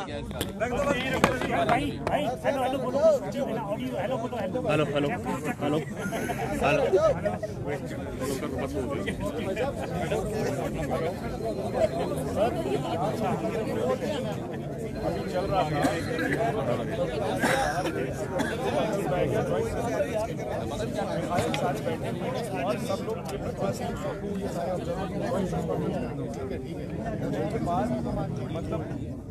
Hello hello hello hello hello आओ देखिए जी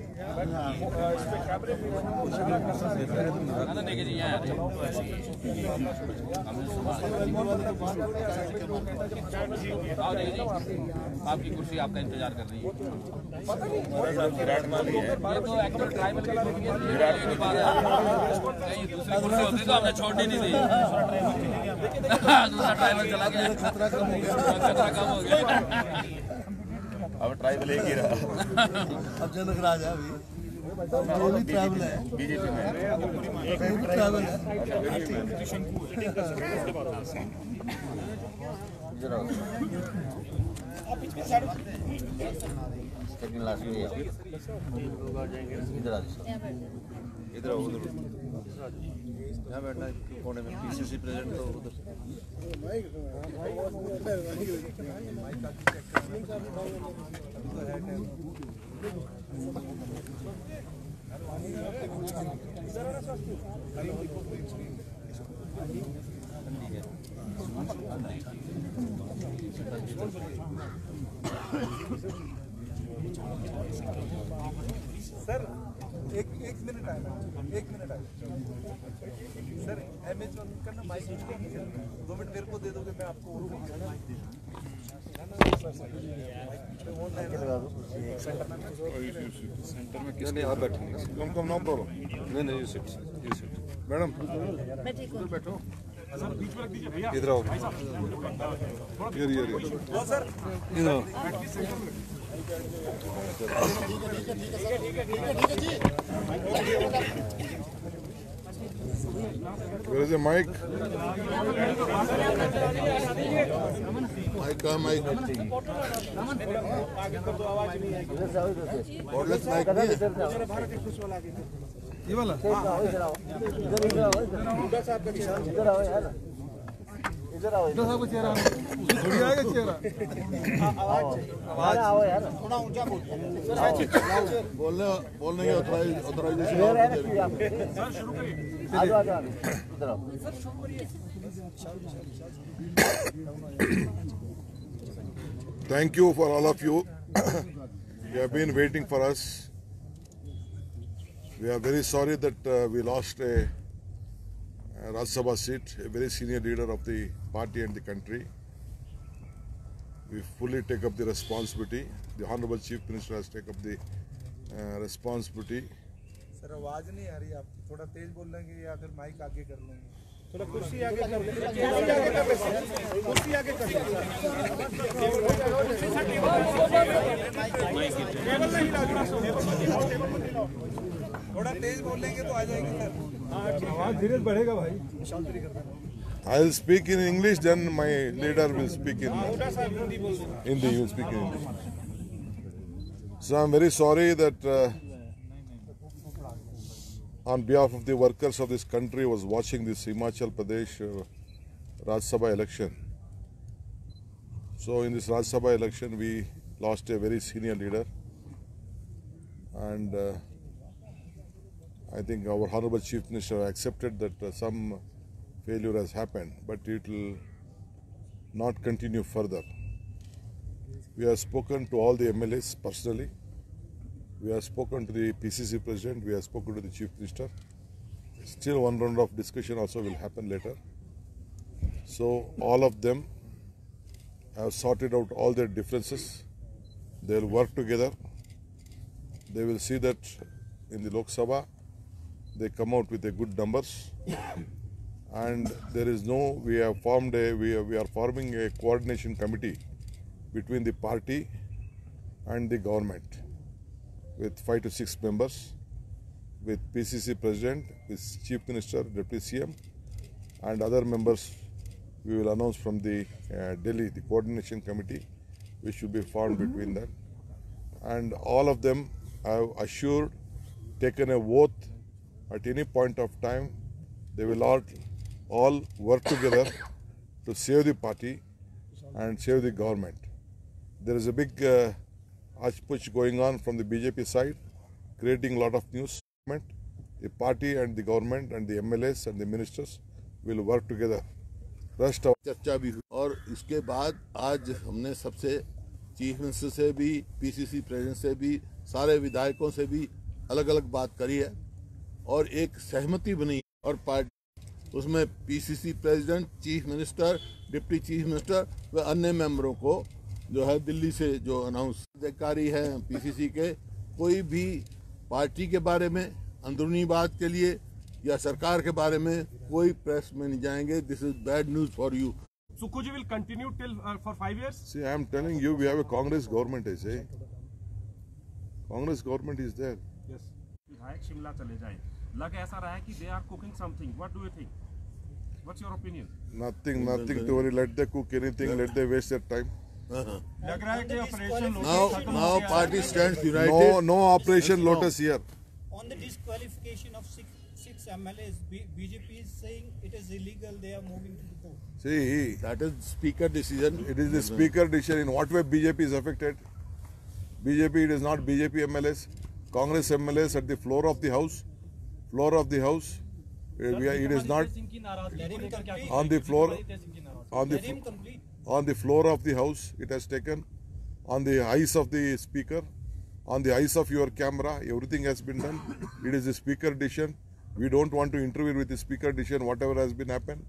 आपकी कुर्सी आपका इंतज़ार कर रही है। तो विराट है। दूसरी कुर्सी होती तो हमने छोड़ ही नहीं दी दूसरा ट्राइबल चला गया। खतरा कम हो गया। अब ट्राइबल एक ही रहा। अब जनक राज है। अभी ट्रैवल है बीजेपी में। वो भी ट्रैवल है। सेकंड लास्ट में। इधर आ जाओ इधर उधर यहाँ बैठना कोने में पीसीसी प्रेसिडेंट तो उधर सर एक एक मिनट आया एक मिनट आया सर अमेजोन का ना माइक दो मिनट मेरे को दे दोगे मैं आपको नहीं नहीं आप बैठेंगे कम कम नो प्रॉब्लम नहीं नहीं you sit you sit madam मैं ठीक हूँ। इधर आओ। here here here इधर आओ। Where is the mic mic का mic cordless mic नहीं है ये वाला इधर साहब का चेहरा थोड़ी आएगा चेहरा बोलने बोलने की authorisation Thank you for all of you. you have been waiting for us. We are very sorry that uh, we lost a, a Rajya Sabha seat, a very senior leader of the party and the country. We fully take up the responsibility. The Honorable Chief Minister has taken up the uh, responsibility. Sir आवाज़ नहीं आ रही आपकी थोड़ा तेज बोल लेंगे या फिर mic आगे कर लेंगे थोड़ा कुर्सी आगे कर लेंगे कुर्सी आगे कर लेंगे थोड़ा तेज बोल लेंगे तो आ जाएँगे sir I will speak in English, then my leader will speak in Hindi. He speak in English. So I'm very sorry that uh, on behalf of the workers of this country was watching this Himachal Pradesh uh, Raj Sabha election. So in this Raj Sabha election, we lost a very senior leader and uh, I think our Honorable Chief Minister accepted that uh, some failure has happened, but it will not continue further. We have spoken to all the MLAs personally. We have spoken to the PCC president. We have spoken to the chief minister. Still, one round of discussion also will happen later. So, all of them have sorted out all their differences. They will work together. They will see that in the Lok Sabha they come out with a good numbers and there is no we have formed a we are, we are forming a coordination committee between the party and the government with five to six members with PCC president with chief minister deputy CM and other members we will announce from the uh, Delhi the coordination committee which will be formed between them. And all of them have assured taken a oath at any point of time they will all, all work together to save the party and save the government. There is a big uh, push going on from the BJP side, creating a lot of news. The party and the government and the MLAs and the ministers will work together. Rest of चर्चा भी हुई और इसके बाद आज हमने सबसे chief minister से भी पीसीसी प्रेसिडेंट से भी सारे विधायकों से भी अलग अलग बात करी है और एक सहमति बनी और पार्टी उसमें PCC president chief minister deputy chief minister व अन्य मेंबरों को जो है दिल्ली से जो अनाउंस अधिकारी हैं पीसीसी के कोई भी पार्टी के बारे में अंदरूनी बात के लिए या सरकार के बारे में कोई प्रेस में नहीं जाएँगे this is bad news for you Sukhuji will continue till uh, for five years. See, I am telling you, we have a Congress government, I say. Congress government is there. Yes. विधायक शिमला चले जाए लग ऐसा रहा है कि they are cooking something what do you think what's your opinion nothing nothing to worry let they cook anything let they waste their time लग रहा है कि operation now now party stands united no no operation lotus here on the disqualification of 6 MLAs BJP is saying it is illegal they are moving to See, that is speaker decision. It is the speaker decision. In what way BJP is affected? BJP it is not BJP MLS, Congress MLS at the floor of the house. Floor of the house. We are, it is not on the floor. On the on the floor of the house it has taken on the eyes of the speaker on the eyes of your camera everything has been done it is the speaker decision we don't want to interfere with the speaker decision whatever has been happened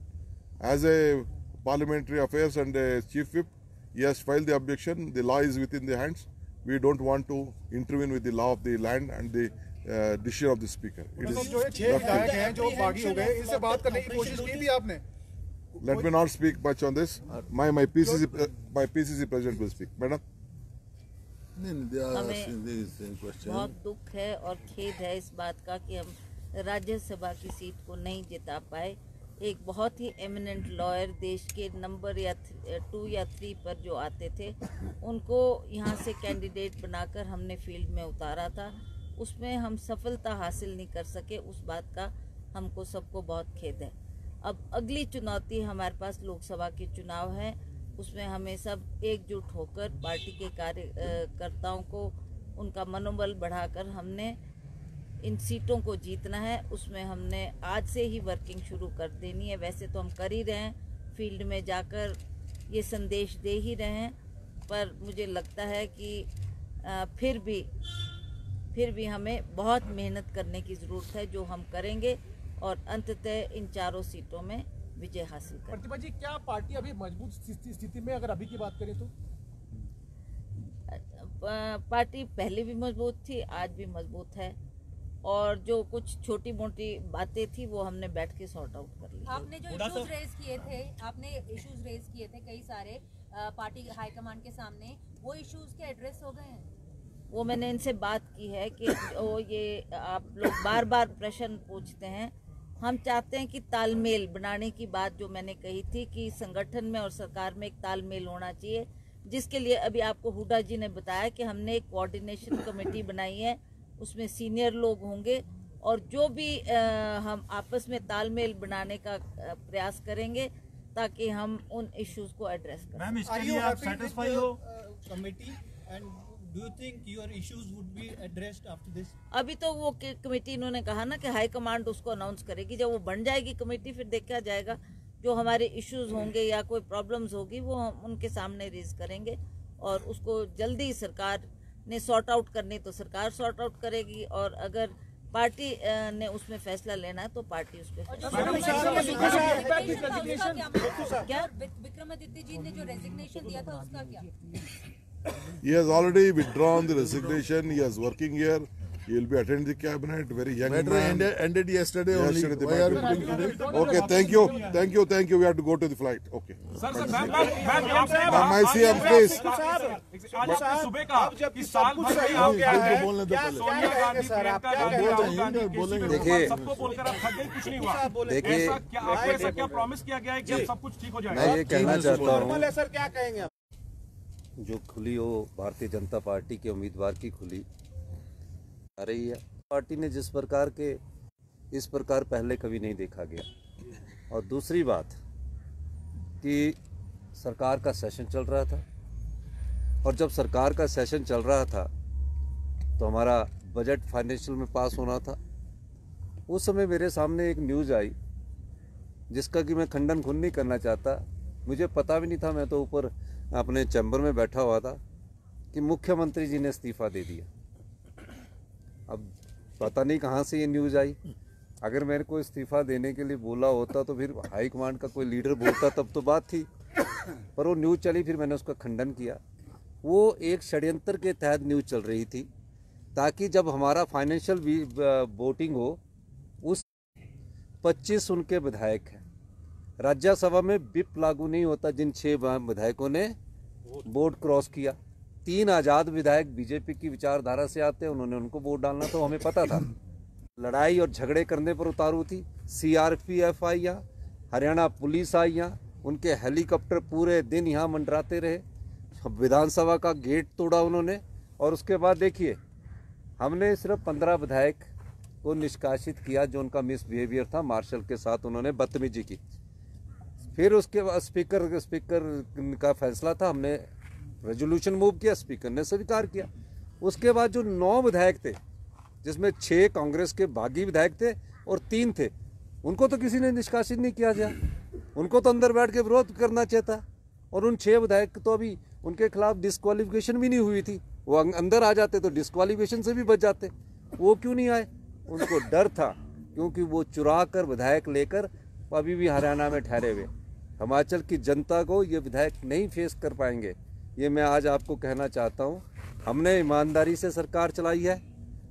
as a parliamentary affairs and a chief whip he has filed the objection the law is within the hands we don't want to intervene with the law of the land and the uh, of the speaker. It मतलब is जो है छह विधायक हैं जो बागी हो गए इनसे बात करने की कोशिश की थी आपने? Let me not speak much on this. My my pcc uh, my pcc president will speak. Madam? हमें बहुत दुख है और खेद है इस बात का कि हम राज्यसभा की सीट को नहीं जिता पाए। एक बहुत ही एमिनेंट लॉयर देश के नंबर या टू या थ्री पर जो आते थे उनको यहाँ से कैंडिडेट बनाकर हमने फ़ील्ड में उतारा था। उसमें हम सफलता हासिल नहीं कर सके, उस बात का हमको सबको बहुत खेद है। अब अगली चुनौती हमारे पास लोकसभा के चुनाव है, उसमें हमें सब एकजुट होकर पार्टी के कार्यकर्ताओं को, उनका मनोबल बढ़ाकर हमने इन सीटों को जीतना है। उसमें हमने आज से ही वर्किंग शुरू कर देनी है। वैसे तो हम कर ही रहे हैं, फ़ील्ड में जाकर ये संदेश दे ही रहे हैं, पर मुझे लगता है कि फिर भी फिर भी हमें बहुत मेहनत करने की ज़रूरत है जो हम करेंगे और अंततः इन चारों सीटों में विजय हासिल करेंगे। प्रतिभा जी क्या पार्टी अभी मज़बूत स्थिति स्थिति में अगर अभी की बात करें तो? पार्टी पहले भी मज़बूत थी आज भी मज़बूत है और जो कुछ छोटी मोटी बातें थी वो हमने बैठ के सॉर्ट आउट कर ली। आपने जो इश्यूज़ रेज किए थे आपने इश्यूज़ रेज किए थे कई सारे पार्टी हाईकमान के सामने वो इश्यूज़ के एड्रेस हो गए हैं? वो मैंने इनसे बात की है कि वो ये आप लोग बार बार प्रश्न पूछते हैं। हम चाहते हैं कि तालमेल बनाने की बात जो मैंने कही थी कि संगठन में और सरकार में एक तालमेल होना चाहिए जिसके लिए अभी आपको हुडा जी ने बताया कि हमने एक कोऑर्डिनेशन कमेटी बनाई है उसमें सीनियर लोग होंगे और जो भी अ, हम आपस में तालमेल बनाने का प्रयास करेंगे ताकि हम उन इश्यूज़ को एड्रेस करें। मैम इसके लिए आप सेटिस्फाई हो? committee and do you think your issues would be addressed after this? अभी तो वो कमेटी इन्होंने कहा ना कि हाई कमांड उसको अनाउंस करेगी। जब वो बन जाएगी कमेटी फिर देखा जाएगा। जो हमारे इश्यूज़ होंगे या कोई प्रॉब्लम्स होगी वो हम उनके सामने रेज करेंगे और उसको जल्दी सरकार ने सॉर्ट आउट करनी तो सरकार सॉर्ट आउट करेगी और अगर पार्टी ने उसमें फैसला लेना है तो पार्टी उस पर क्या विक- विक्रमादित्य जी ने जो रेजिग्नेशन दिया था उसका क्या? He has already withdrawn the resignation. He is working here. He will be attending the cabinet. Very young matter man. ended, ended yesterday only Yesterday the why are you matter- putting today Okay, thank you, thank you, thank you. We have to go to the flight. Okay. Sir sir ma'am ma'am ma'am आपने Ma'am, I see I'm pleased. आज आपने सुबह कहा कि साल भर में हो आप गया है इनको बोलने दो क्या पहले। सोनिया क्या गांधी कहेंगे सर आप प्रियंका क्या गांधी कहेंगे राहुल गांधी बोलेंगे, केसी बोलेंगे। वेणुगोपाल सबको बोलकर आप थक गए कुछ नहीं हुआ देखिए ऐसा क्या आपको ऐसा क्या प्रॉमिस किया गया है कि अब सब कुछ ठीक हो जाएगा मैं ये कहना चाहता नॉर्मल हूँ है सर क्या कहेंगे आप जो खुली हो भारतीय जनता पार्टी के उम्मीदवार की खुली आ रही है। पार्टी ने जिस प्रकार के, इस प्रकार पहले कभी नहीं देखा गया। और दूसरी बात कि सरकार का सेशन चल रहा था। और जब सरकार का सेशन चल रहा था तो हमारा बजट फाइनेंशियल में पास होना था। उस समय मेरे सामने एक न्यूज़ आई, जिसका कि मैं खंडन खुन नहीं करना चाहता। मुझे पता भी नहीं था, मैं तो ऊपर अपने चैम्बर में बैठा हुआ था कि मुख्यमंत्री जी ने इस्तीफा दे दिया। अब पता नहीं कहाँ से ये न्यूज़ आई। अगर मेरे को इस्तीफा देने के लिए बोला होता तो फिर हाई कमांड का कोई लीडर बोलता, तब तो बात थी। पर वो न्यूज़ चली, फिर मैंने उसका खंडन किया। वो एक षड्यंत्र के तहत न्यूज़ चल रही थी, ताकि जब हमारा फाइनेंशियल वोटिंग हो, उस 25 उनके विधायक हैं। राज्यसभा में विप लागू नहीं होता जिन छह विधायकों ने वोट क्रॉस किया। तीन आज़ाद विधायक बीजेपी की विचारधारा से आते हैं, उन्होंने उनको वोट डालना तो हमें पता था। लड़ाई और झगड़े करने पर उतारू थी। सीआरपीएफ आई यहाँ हरियाणा पुलिस आई यहाँ उनके हेलीकॉप्टर पूरे दिन यहाँ मंडराते रहे। विधानसभा का गेट तोड़ा उन्होंने, और उसके बाद देखिए, हमने सिर्फ़ पंद्रह विधायक को निष्कासित किया जो उनका मिसबिहेवियर था। मार्शल के साथ उन्होंने बदतमीजी की। फिर उसके बाद स्पीकर स्पीकर का फैसला था, हमने रेजोल्यूशन मूव किया स्पीकर ने स्वीकार किया। उसके बाद जो नौ विधायक थे, जिसमें छः कांग्रेस के बागी विधायक थे और तीन थे, उनको तो किसी ने निष्कासित नहीं किया गया। उनको तो अंदर बैठ के विरोध करना चाहिए था और उन छः विधायक तो अभी उनके खिलाफ डिस्कालिफिकेशन भी नहीं हुई थी। वो अंदर आ जाते तो डिस्कालिफिकेशन से भी बच जाते। वो क्यों नहीं आए? उनको डर था, क्योंकि वो चुरा कर विधायक लेकर अभी भी हरियाणा में ठहरे हुए। हिमाचल की जनता को ये विधायक नहीं फेस कर पाएँगे। ये मैं आज आपको कहना चाहता हूँ, हमने ईमानदारी से सरकार चलाई है,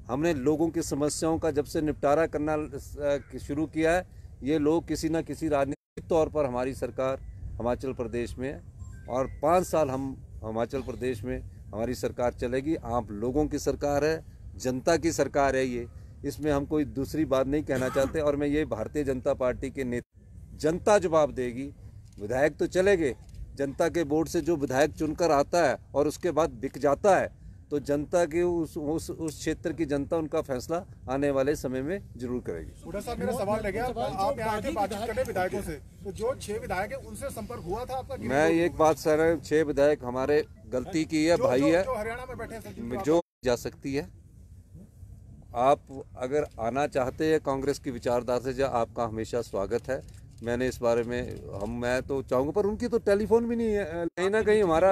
हमने लोगों की समस्याओं का जब से निपटारा करना शुरू किया है, ये लोग किसी न किसी राजनीतिक तौर पर हमारी सरकार हिमाचल प्रदेश में और पाँच साल हम हिमाचल प्रदेश में हमारी सरकार चलेगी। आप लोगों की सरकार है, जनता की सरकार है ये। इसमें हम कोई दूसरी बात नहीं कहना चाहते और मैं ये भारतीय जनता पार्टी के नेता, जनता जवाब देगी। विधायक तो चले गए जनता के बोर्ड से जो विधायक चुनकर आता है और उसके बाद बिक जाता है तो जनता के उस उस उस क्षेत्र की जनता उनका फैसला आने वाले समय में ज़रूर करेगी। हुडा साहब मेरा सवाल रह गया आप यहाँ आके बातचीत करने विधायकों से। तो जो छह विधायक है उनसे संपर्क हुआ था आपका? मैं एक बात सह रहा हूँ छह विधायक हमारे गलती की है भाई है। जो हरियाणा में बैठे जो जा सकती है। आप अगर आना चाहते हैं कांग्रेस की विचारधारा से जा आपका हमेशा स्वागत है मैंने इस बारे में हम मैं तो चाहूँगा पर उनकी तो टेलीफोन भी नहीं है कहीं ना कहीं हमारा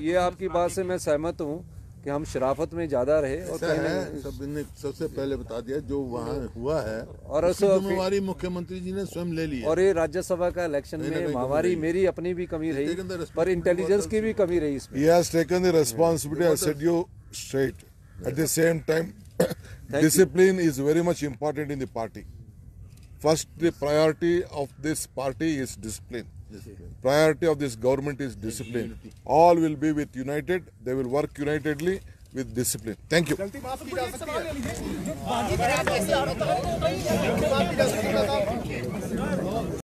ये आपकी बात से मैं सहमत हूँ कि हम शराफत में ज़्यादा रहे और कहीं है सबने सबसे पहले बता दिया जो वहाँ हुआ है और जिम्मेवारी मुख्यमंत्री जी ने स्वयं ले ली और ये राज्यसभा का इलेक्शन में हमारी मेरी अपनी भी कमी रही पर इंटेलिजेंस की भी कमी रही इसमें He has taken the responsibility. I said you straight. At the same time, discipline is very much important in the party. First, the priority of this party is discipline. discipline. Priority of this government is discipline. All will be with united. They will work unitedly with discipline. Thank you.